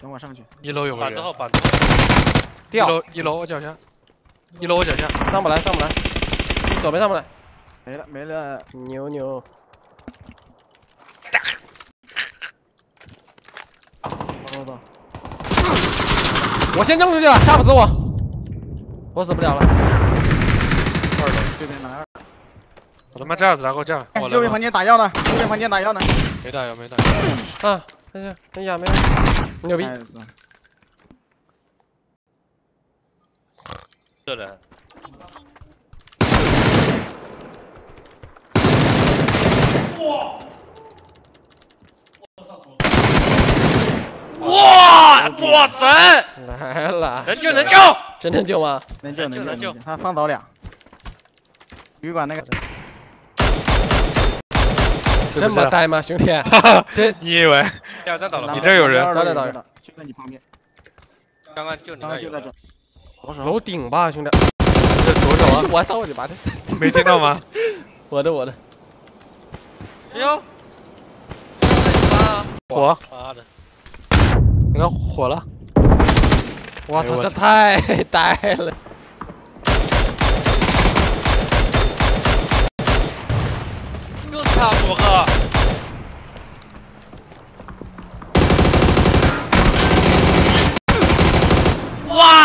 等我上去。一楼有个人。板子后，板子后。一掉，楼一楼我脚下，一楼我脚下。上不来，上不来，左边上不来，没了没了，牛牛，走走走，我先扔出去了，炸不死我，我死不了了。二楼，右边拿二。我他妈这样子拿过架，哎我右边房间打药呢，右边房间打药呢。没打药没打药。啊，哎呀，哎呀，没有，牛逼，这人。哇！哇神！来了，能救能救！真能救吗？能救能救能救，他放倒俩。鱼把那个这么呆吗，兄弟？这你以为？第二站倒了你？这有人招得到就在你旁边，刚刚就你那就在这。。楼顶吧，兄弟。这左手啊？我操我的妈的！没听到吗？我的我的，哎呦！妈火，妈的！你看火了。我操，这太呆了。又是他左哥！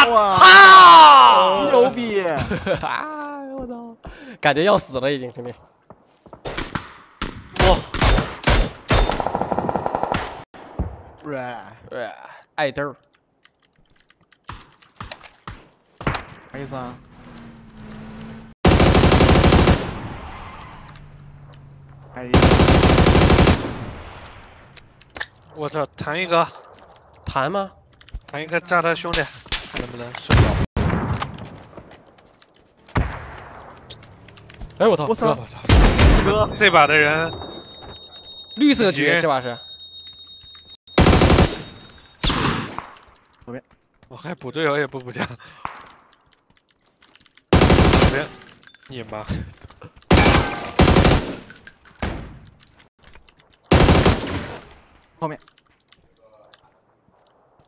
操！牛逼！啊！我操，感觉要死了已经，兄弟。哇！对，呃，爱豆儿，啥意思啊？还有一个我操，弹一个，弹吗？弹一个炸他兄弟，看能不能收掉。哎我操！我操我操，这这把的人绿色局局这把是。我还补队友也不补枪。左边，你妈！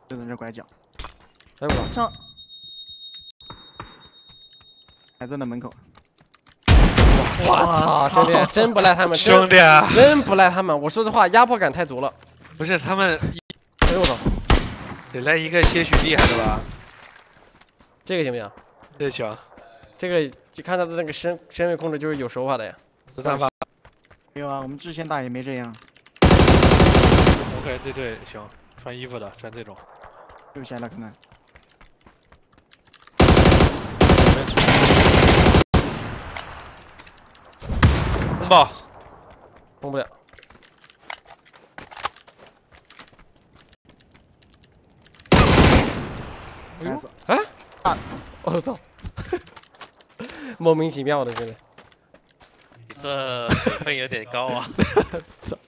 就在这拐角，哎我上。还在那门口，我操，兄弟，真不赖他们，兄弟啊，真不赖他们。我说实话，压迫感太足了。不是他们哎呦我操，得来一个些许厉害的吧？这个行不行？这行，这个就看他的那个身身位控制就是有手法的呀。十三发。没有啊，我们之前打也没这样，OK，这队行，穿衣服的穿这种。又下来可能。风暴，封不了。哎我操，莫名其妙的，兄弟。这水分有点高啊！操，